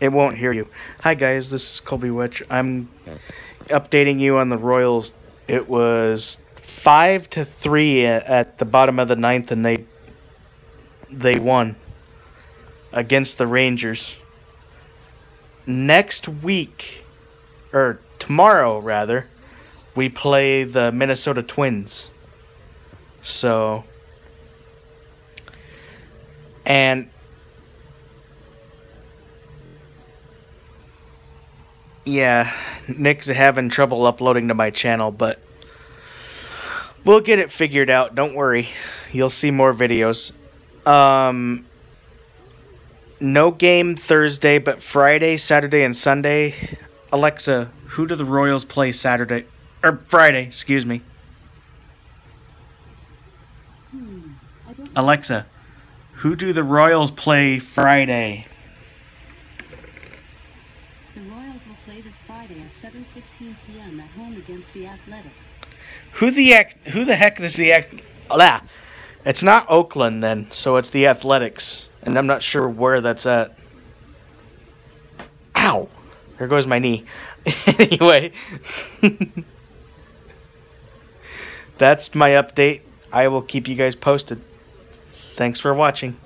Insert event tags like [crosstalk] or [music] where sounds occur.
It won't hear you. Hi guys, this is Colby Witch. I'm updating you on the Royals. It was five to three at the bottom of the ninth, and they they won against the Rangers. Next week, or tomorrow rather, we play the Minnesota Twins. So, and yeah, Nick's having trouble uploading to my channel, but we'll get it figured out. Don't worry. You'll see more videos. Um, no game Thursday, but Friday, Saturday, and Sunday. Alexa, who do the Royals play Saturday? Or Friday, excuse me. Hmm, Alexa, who do the Royals play Friday? The Royals will play this Friday at 7:15 p.m. at home against the Athletics. Who the who the heck is the ah, It's not Oakland then, so it's the Athletics, and I'm not sure where that's at. Ow! There goes my knee. [laughs] anyway, [laughs] that's my update. I will keep you guys posted. Thanks for watching.